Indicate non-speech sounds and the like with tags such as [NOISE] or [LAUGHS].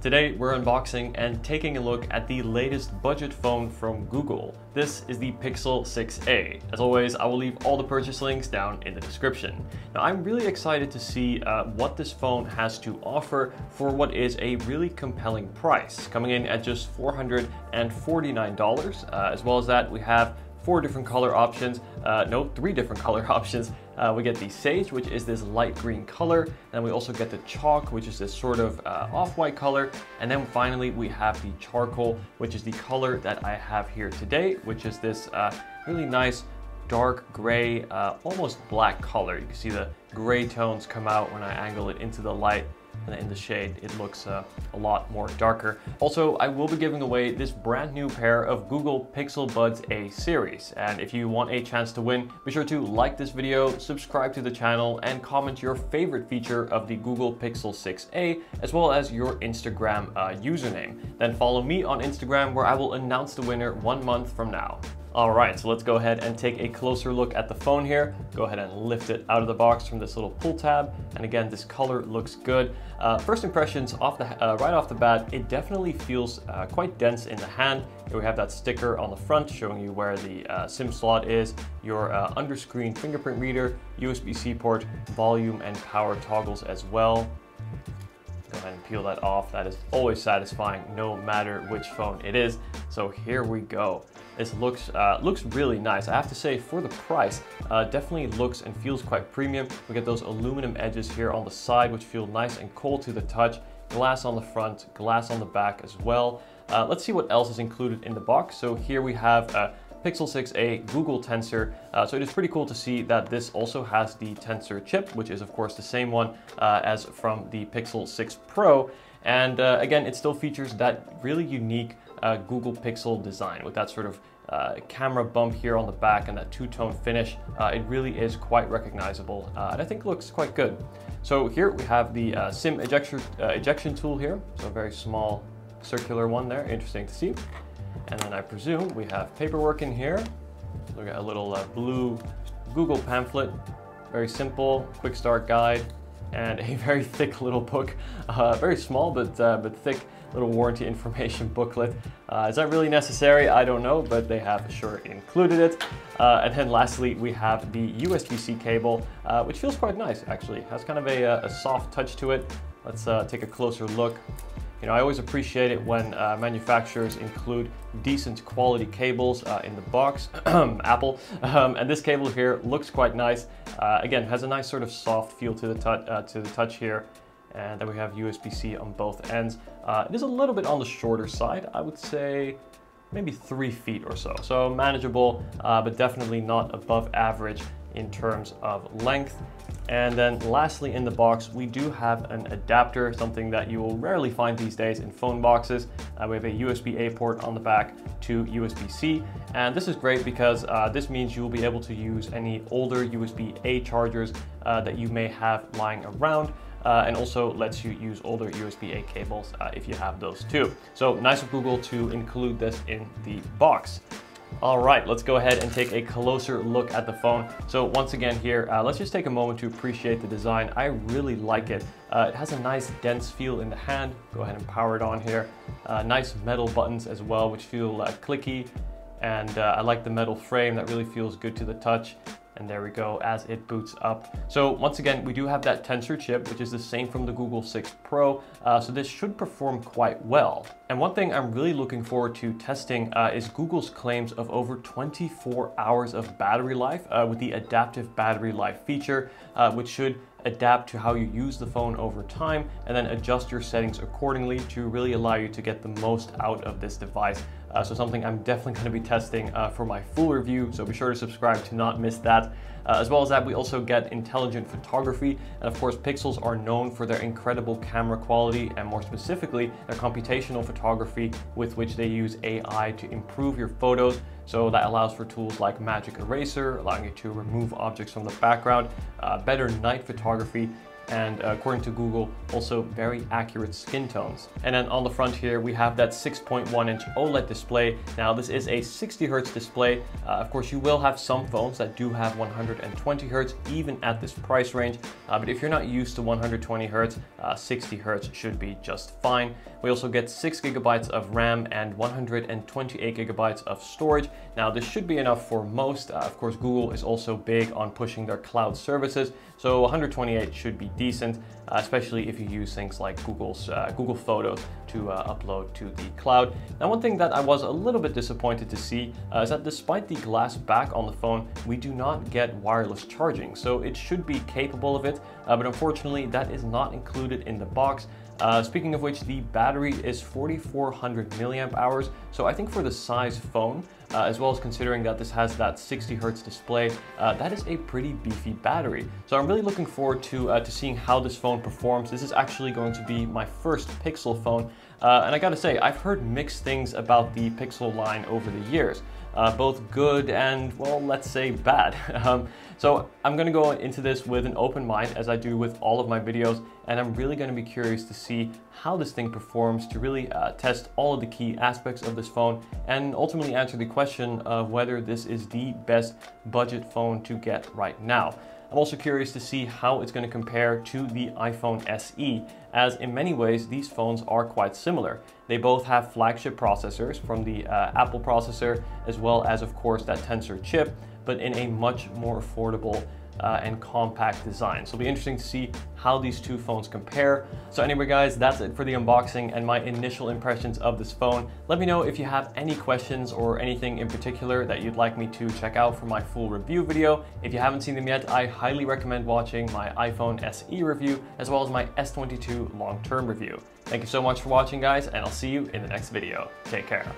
Today we're unboxing and taking a look at the latest budget phone from Google. This is the Pixel 6a. As always, I will leave all the purchase links down in the description. Now I'm really excited to see uh, what this phone has to offer for what is a really compelling price, coming in at just $449. Uh, as well as that, we have four different color options, uh, no, three different [LAUGHS] color options. Uh, we get the Sage, which is this light green color, and we also get the Chalk, which is this sort of uh, off-white color, and then finally we have the Charcoal, which is the color that I have here today, which is this uh, really nice dark gray, uh, almost black color. You can see the gray tones come out when I angle it into the light and in the shade it looks uh, a lot more darker. Also, I will be giving away this brand new pair of Google Pixel Buds A series. And if you want a chance to win, be sure to like this video, subscribe to the channel, and comment your favorite feature of the Google Pixel 6a, as well as your Instagram uh, username. Then follow me on Instagram where I will announce the winner one month from now. All right, so let's go ahead and take a closer look at the phone here. Go ahead and lift it out of the box from this little pull tab. And again, this color looks good. Uh, first impressions off the uh, right off the bat, it definitely feels uh, quite dense in the hand. Here we have that sticker on the front showing you where the uh, SIM slot is, your uh, under-screen fingerprint reader, USB-C port, volume and power toggles as well. Go ahead and peel that off. That is always satisfying no matter which phone it is. So here we go. This looks uh, looks really nice. I have to say, for the price, uh, definitely looks and feels quite premium. We get those aluminum edges here on the side, which feel nice and cold to the touch. Glass on the front, glass on the back as well. Uh, let's see what else is included in the box. So here we have a Pixel 6a Google Tensor. Uh, so it is pretty cool to see that this also has the Tensor chip, which is of course the same one uh, as from the Pixel 6 Pro. And uh, again, it still features that really unique uh, Google Pixel design with that sort of uh, camera bump here on the back and that two-tone finish. Uh, it really is quite recognizable uh, and I think looks quite good. So here we have the uh, SIM ejection, uh, ejection tool here. So a very small circular one there, interesting to see. And then I presume we have paperwork in here. Look got a little blue Google pamphlet, very simple, quick start guide, and a [LAUGHS] very thick little book, uh, very small but, uh, but thick little warranty [LAUGHS] information booklet. Uh, is that really necessary? I don't know, but they have sure included it. Uh, and then lastly, we have the USB-C cable, uh, which feels quite nice actually. It has kind of a, uh, a soft touch to it. Let's take a closer look. You know, I always appreciate it when uh, manufacturers include decent quality cables uh, in the box, [CLEARS THROAT] Apple, um, and this cable here looks quite nice. Uh, again, has a nice sort of soft feel to the, uh, to the touch here. And then we have USB-C on both ends. Uh, it is a little bit on the shorter side, I would say maybe three feet or so. So manageable, uh, but definitely not above average in terms of length. And then lastly in the box, we do have an adapter, something that you will rarely find these days in phone boxes. Uh, we have a USB-A port on the back to USB-C. And this is great because uh, this means you will be able to use any older USB-A chargers uh, that you may have lying around. Uh, and also lets you use older USB-A cables uh, if you have those too. So nice of Google to include this in the box. All right, let's go ahead and take a closer look at the phone. So once again here, uh, let's just take a moment to appreciate the design. I really like it. Uh, it has a nice dense feel in the hand. Go ahead and power it on here. Uh, nice metal buttons as well, which feel uh, clicky. And uh, I like the metal frame that really feels good to the touch. And there we go as it boots up. So once again, we do have that Tensor chip, which is the same from the Google 6 Pro. Uh, so this should perform quite well. And one thing I'm really looking forward to testing uh, is Google's claims of over 24 hours of battery life uh, with the adaptive battery life feature, uh, which should adapt to how you use the phone over time and then adjust your settings accordingly to really allow you to get the most out of this device. Uh, so something I'm definitely going to be testing uh, for my full review, so be sure to subscribe to not miss that. Uh, as well as that, we also get intelligent photography, and of course, Pixels are known for their incredible camera quality, and more specifically, their computational photography with which they use AI to improve your photos. So that allows for tools like Magic Eraser, allowing you to remove objects from the background, uh, better night photography, and uh, according to Google, also very accurate skin tones. And then on the front here, we have that 6.1 inch OLED display. Now this is a 60 hertz display. Uh, of course, you will have some phones that do have 120 hertz, even at this price range. Uh, but if you're not used to 120 hertz, uh, 60 hertz should be just fine. We also get six gigabytes of RAM and 128 gigabytes of storage. Now this should be enough for most. Uh, of course, Google is also big on pushing their cloud services. So 128 should be decent, uh, especially if you use things like Google's uh, Google Photos to uh, upload to the cloud. Now, one thing that I was a little bit disappointed to see uh, is that despite the glass back on the phone, we do not get wireless charging. So it should be capable of it, uh, but unfortunately that is not included in the box. Uh, speaking of which, the battery is 4400 milliamp hours. So I think for the size phone, uh, as well as considering that this has that 60 hertz display, uh, that is a pretty beefy battery. So I'm really looking forward to, uh, to seeing how this phone performs. This is actually going to be my first Pixel phone. Uh, and I gotta say, I've heard mixed things about the Pixel line over the years uh, both good and, well, let's say bad. [LAUGHS] um, so I'm gonna go into this with an open mind as I do with all of my videos, and I'm really gonna be curious to see how this thing performs to really uh, test all of the key aspects of this phone and ultimately answer the question of whether this is the best budget phone to get right now. I'm also curious to see how it's going to compare to the iPhone SE, as in many ways these phones are quite similar. They both have flagship processors from the uh, Apple processor, as well as of course that Tensor chip, but in a much more affordable uh, and compact design. So it'll be interesting to see how these two phones compare. So anyway guys, that's it for the unboxing and my initial impressions of this phone. Let me know if you have any questions or anything in particular that you'd like me to check out for my full review video. If you haven't seen them yet, I highly recommend watching my iPhone SE review as well as my S22 long-term review. Thank you so much for watching guys and I'll see you in the next video. Take care.